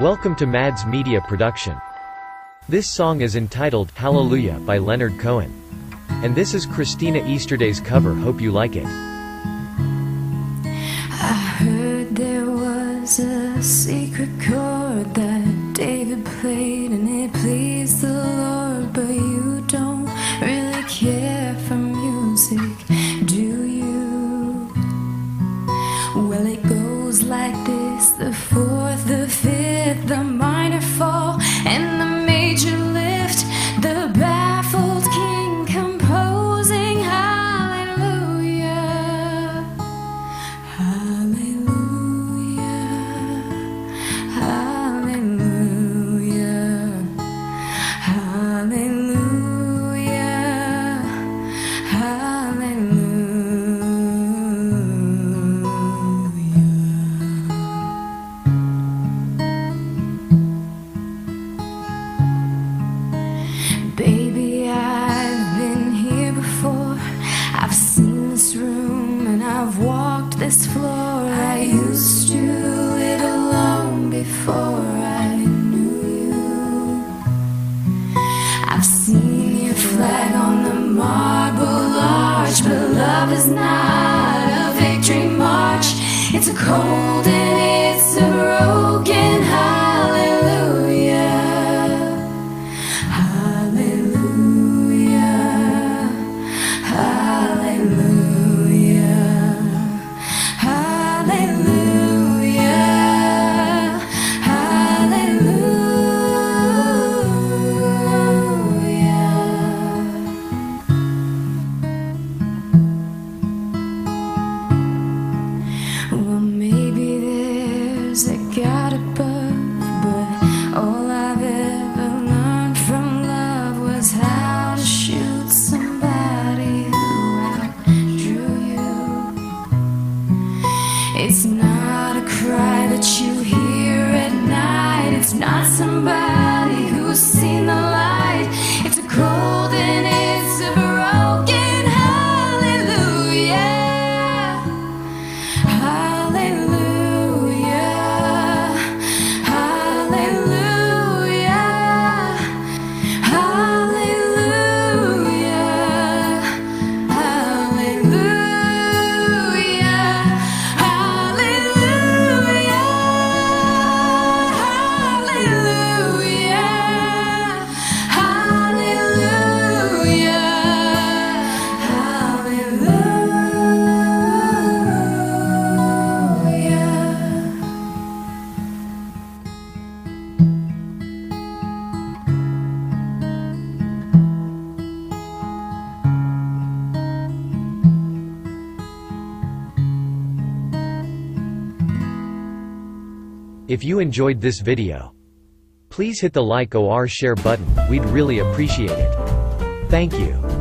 Welcome to Madz Media Production. This song is entitled Hallelujah by Leonard Cohen. And this is Christina Easterday's cover, hope you like it. I heard there was a secret chord that David played and it pleased the Lord, but you don't really care for music, do you? Well, it goes like this the this floor. I used to live alone before I knew you. I've seen your flag on the marble arch, but love is not a victory march. It's a cold and it's a broken. Hallelujah, It's not a cry that you hear at night, it's not somebody If you enjoyed this video, please hit the like or share button, we'd really appreciate it. Thank you.